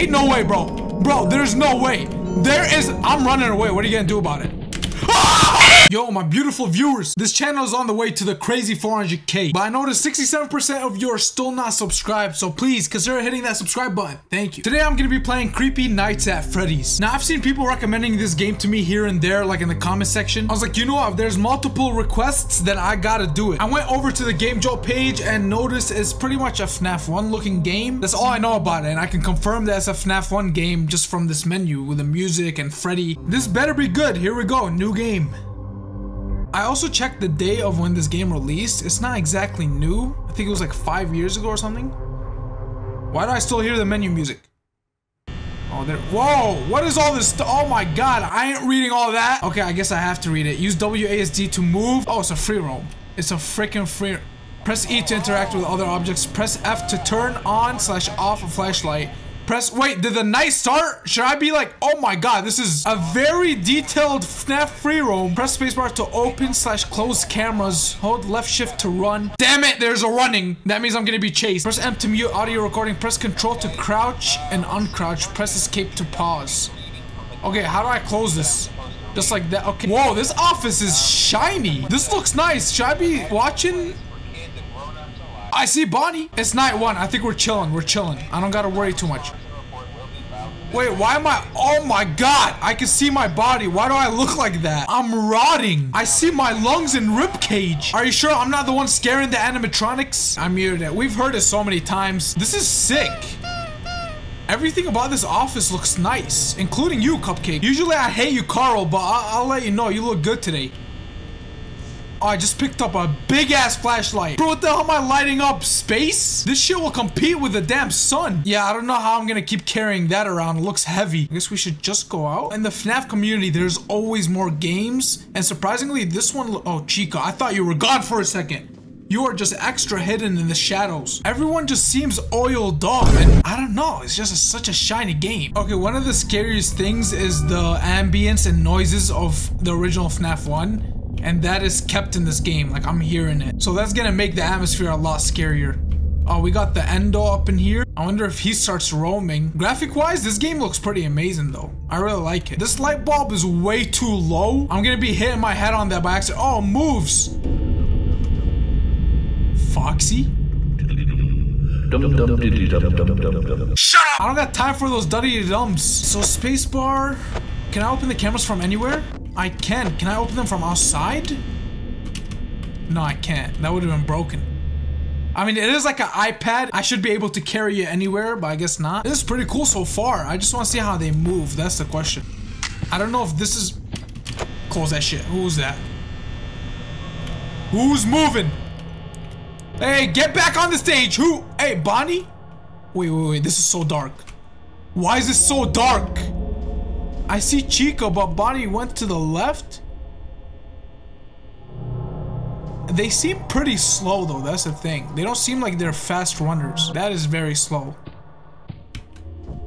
Ain't no way, bro. Bro, there's no way. There is. I'm running away. What are you gonna do about it? Ah! Yo, my beautiful viewers, this channel is on the way to the crazy 400k, but I noticed 67% of you are still not subscribed, so please consider hitting that subscribe button. Thank you. Today I'm gonna be playing Creepy Nights at Freddy's. Now I've seen people recommending this game to me here and there, like in the comment section. I was like, you know what, if there's multiple requests, then I gotta do it. I went over to the Game Jolt page and noticed it's pretty much a FNAF 1 looking game. That's all I know about it, and I can confirm that it's a FNAF 1 game just from this menu with the music and Freddy. This better be good. Here we go, new game. I also checked the day of when this game released. It's not exactly new. I think it was like five years ago or something. Why do I still hear the menu music? Oh, there. Whoa! What is all this? Oh my god! I ain't reading all that. Okay, I guess I have to read it. Use WASD to move. Oh, it's a free roam. It's a freaking free. Press E to interact with other objects. Press F to turn on slash off a flashlight. Press, wait, did the night start? Should I be like, oh my god, this is a very detailed FNAF free roam. Press spacebar to open slash close cameras. Hold left shift to run. Damn it, there's a running. That means I'm gonna be chased. Press M to mute audio recording. Press control to crouch and uncrouch. Press escape to pause. Okay, how do I close this? Just like that, okay. Whoa, this office is shiny. This looks nice. Should I be watching? I see Bonnie. It's night one. I think we're chilling. We're chilling. I don't gotta worry too much. Wait, why am I? Oh my god, I can see my body. Why do I look like that? I'm rotting. I see my lungs and rib cage. Are you sure I'm not the one scaring the animatronics? I muted it. We've heard it so many times. This is sick. Everything about this office looks nice, including you, Cupcake. Usually I hate you, Carl, but I'll, I'll let you know you look good today. I just picked up a big ass flashlight. Bro, what the hell am I lighting up? Space? This shit will compete with the damn sun. Yeah, I don't know how I'm gonna keep carrying that around. It looks heavy. I guess we should just go out. In the FNAF community, there's always more games. And surprisingly, this one... Oh, Chica, I thought you were gone for a second. You are just extra hidden in the shadows. Everyone just seems oiled up and I don't know, it's just a, such a shiny game. Okay, one of the scariest things is the ambience and noises of the original FNAF 1 and that is kept in this game. Like, I'm hearing it. So that's gonna make the atmosphere a lot scarier. Oh, we got the Endo up in here. I wonder if he starts roaming. Graphic-wise, this game looks pretty amazing, though. I really like it. This light bulb is way too low. I'm gonna be hitting my head on that by accident. Oh, moves! Foxy? Shut up! I don't got time for those duddy dums. So spacebar. Can I open the cameras from anywhere? I can. Can I open them from outside? No, I can't. That would have been broken. I mean, it is like an iPad. I should be able to carry it anywhere, but I guess not. This is pretty cool so far. I just want to see how they move. That's the question. I don't know if this is... Close that shit. Who's that? Who's moving? Hey, get back on the stage. Who? Hey, Bonnie? Wait, wait, wait. This is so dark. Why is this so dark? I see Chica, but Bonnie went to the left? They seem pretty slow though, that's the thing. They don't seem like they're fast runners. That is very slow.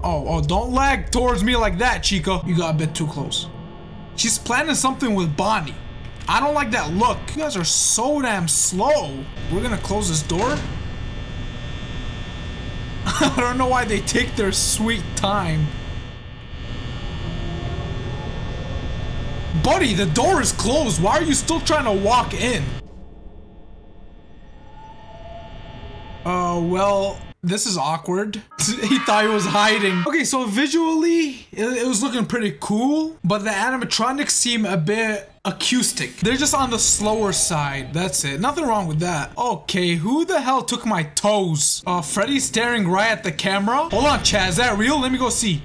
Oh, oh, don't lag towards me like that, Chica. You got a bit too close. She's planning something with Bonnie. I don't like that look. You guys are so damn slow. We're gonna close this door. I don't know why they take their sweet time. Buddy, the door is closed. Why are you still trying to walk in? Uh, well, this is awkward. he thought he was hiding. Okay, so visually, it, it, was looking pretty cool, but the animatronics seem a bit acoustic. They're just on the slower side. That's it. Nothing wrong with that. Okay, who the hell took my toes? Uh, Freddy's staring right at the camera? Hold on, Chad. Is that real? Let me go see.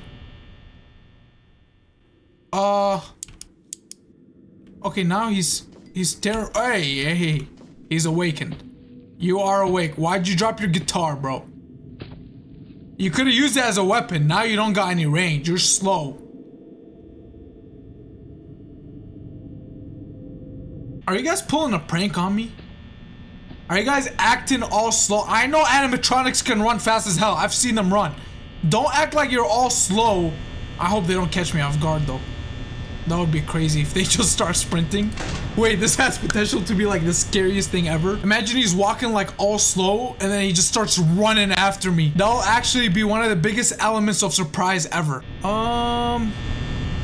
Uh... Okay, now he's he's ter- hey, hey, hey, he's awakened. You are awake. Why'd you drop your guitar, bro? You could have used it as a weapon. Now you don't got any range. You're slow. Are you guys pulling a prank on me? Are you guys acting all slow? I know animatronics can run fast as hell. I've seen them run. Don't act like you're all slow. I hope they don't catch me off guard though. That would be crazy if they just start sprinting. Wait, this has potential to be like the scariest thing ever. Imagine he's walking like all slow and then he just starts running after me. That'll actually be one of the biggest elements of surprise ever. Um,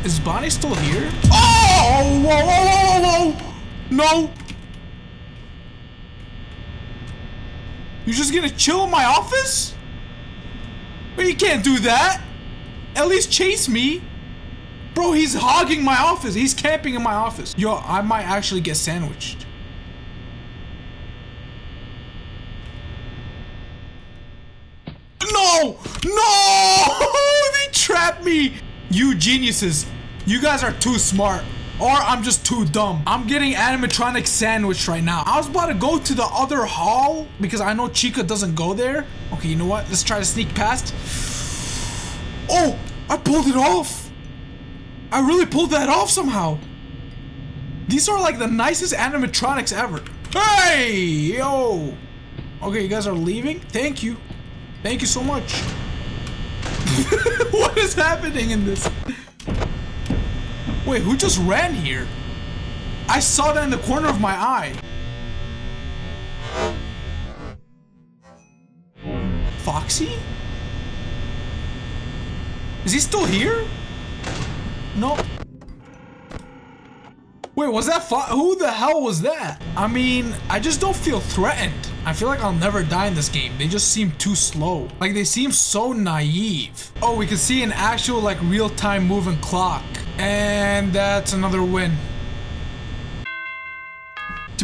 is Bonnie still here? Oh, whoa, whoa, whoa, whoa, whoa. No. You're just gonna chill in my office? But you can't do that. At least chase me. Bro, he's hogging my office. He's camping in my office. Yo, I might actually get sandwiched. No! No! they trapped me! You geniuses. You guys are too smart. Or I'm just too dumb. I'm getting animatronic sandwich right now. I was about to go to the other hall because I know Chica doesn't go there. Okay, you know what? Let's try to sneak past. Oh, I pulled it off. I really pulled that off somehow. These are like the nicest animatronics ever. Hey, yo. Okay, you guys are leaving? Thank you. Thank you so much. what is happening in this? Wait, who just ran here? I saw that in the corner of my eye. Foxy? Is he still here? No. Wait, was that Who the hell was that? I mean, I just don't feel threatened. I feel like I'll never die in this game. They just seem too slow. Like, they seem so naive. Oh, we can see an actual, like, real-time moving clock. And that's another win.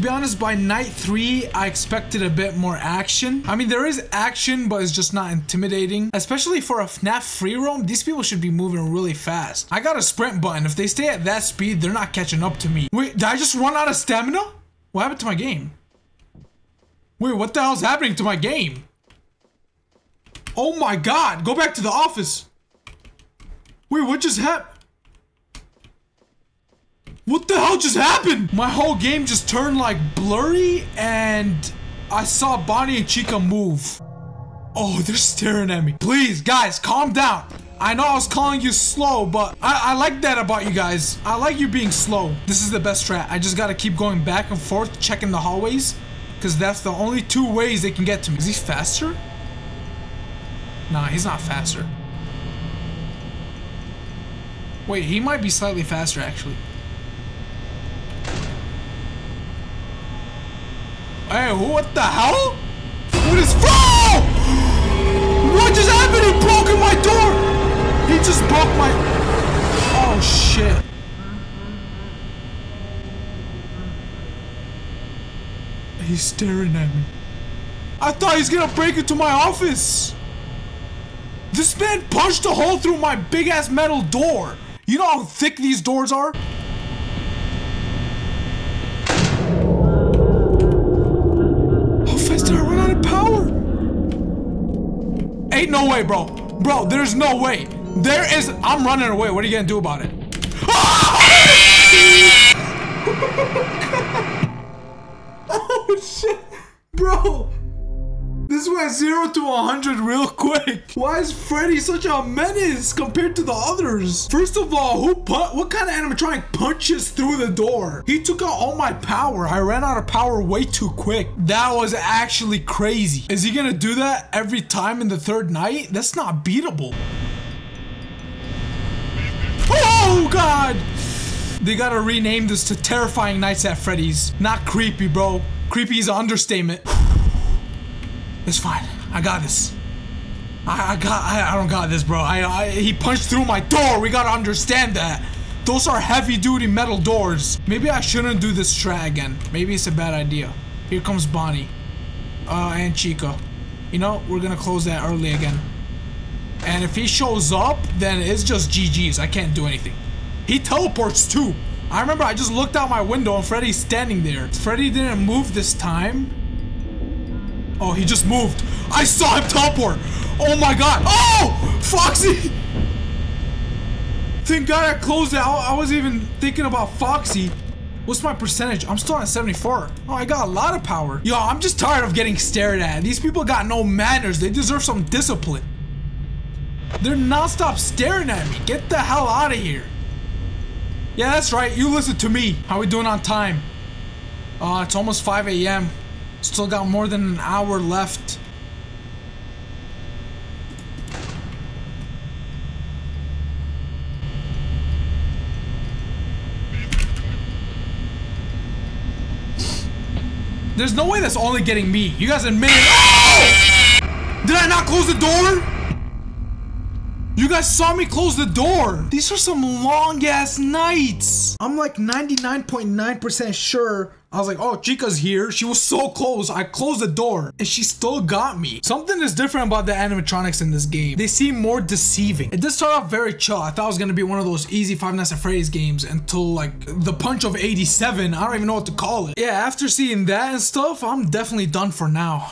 To be honest, by night three, I expected a bit more action. I mean, there is action, but it's just not intimidating. Especially for a FNAF free roam, these people should be moving really fast. I got a sprint button. If they stay at that speed, they're not catching up to me. Wait, did I just run out of stamina? What happened to my game? Wait, what the hell's happening to my game? Oh my god, go back to the office. Wait, what just happened? What the hell just happened? My whole game just turned like blurry and I saw Bonnie and Chica move. Oh, they're staring at me. Please, guys, calm down. I know I was calling you slow, but I, I like that about you guys. I like you being slow. This is the best strat. I just gotta keep going back and forth, checking the hallways, because that's the only two ways they can get to me. Is he faster? Nah, he's not faster. Wait, he might be slightly faster, actually. Hey, what the hell? What is- FROG?! What just happened? He broke my door! He just broke my- Oh, shit. He's staring at me. I thought he's gonna break into my office! This man punched a hole through my big-ass metal door! You know how thick these doors are? How fast did I run out of power? Ain't no way, bro. Bro, there's no way. There is. I'm running away. What are you gonna do about it? oh shit, bro. This went zero to 100 real quick. Why is Freddy such a menace compared to the others? First of all, who put what kind of animatronic punches through the door? He took out all my power. I ran out of power way too quick. That was actually crazy. Is he gonna do that every time in the third night? That's not beatable. Oh god! They gotta rename this to Terrifying Nights at Freddy's. Not creepy, bro. Creepy is an understatement. It's fine. I got this. I, I got. I, I don't got this, bro. I, I. He punched through my door. We gotta understand that. Those are heavy-duty metal doors. Maybe I shouldn't do this strat again. Maybe it's a bad idea. Here comes Bonnie. Uh, and Chica. You know, we're gonna close that early again. And if he shows up, then it's just GG's. I can't do anything. He teleports too. I remember I just looked out my window and Freddy's standing there. Freddy didn't move this time. Oh, he just moved. I saw him teleport. Oh my god. Oh! Foxy! Thank god I closed it. I, I was even thinking about Foxy. What's my percentage? I'm still at 74. Oh, I got a lot of power. Yo, I'm just tired of getting stared at. These people got no manners. They deserve some discipline. They're non-stop staring at me. Get the hell out of here. Yeah, that's right. You listen to me. How we doing on time? Uh, it's almost 5 a.m. Still got more than an hour left. There's no way that's only getting me. You guys admitted. Oh! Did I not close the door? You guys saw me close the door. These are some long ass nights. I'm like 99.9% sure I was like, oh, Chica's here. She was so close. I closed the door and she still got me. Something is different about the animatronics in this game. They seem more deceiving. It did start off very chill. I thought it was going to be one of those easy Five Nights at Freddy's games until like the punch of 87. I don't even know what to call it. Yeah, after seeing that and stuff, I'm definitely done for now.